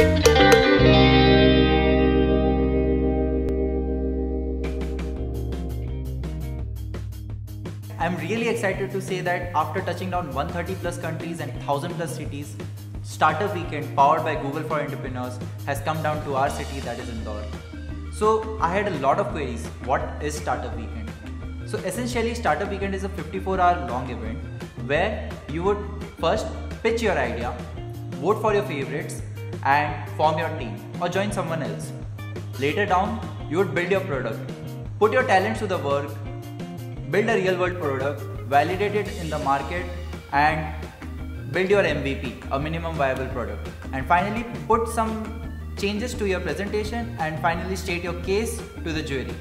I'm really excited to say that after touching down 130 plus countries and 1000 plus cities, Startup Weekend powered by Google for Entrepreneurs has come down to our city that is Indore. So I had a lot of queries. What is Startup Weekend? So essentially Startup Weekend is a 54 hour long event where you would first pitch your idea, vote for your favorites and form your team or join someone else. Later down, you would build your product, put your talents to the work build a real world product, validate it in the market, and build your MVP, a minimum viable product. And finally, put some changes to your presentation and finally state your case to the jury.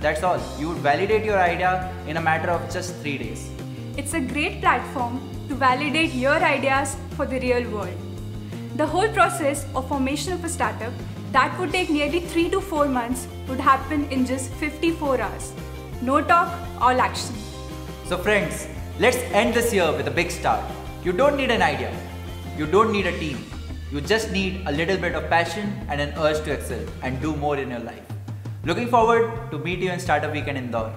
That's all. You would validate your idea in a matter of just three days. It's a great platform to validate your ideas for the real world. The whole process of formation of a startup that would take nearly 3 to 4 months would happen in just 54 hours. No talk, all action. So, friends, let's end this year with a big start. You don't need an idea, you don't need a team. You just need a little bit of passion and an urge to excel and do more in your life. Looking forward to meet you in Startup Weekend Indore.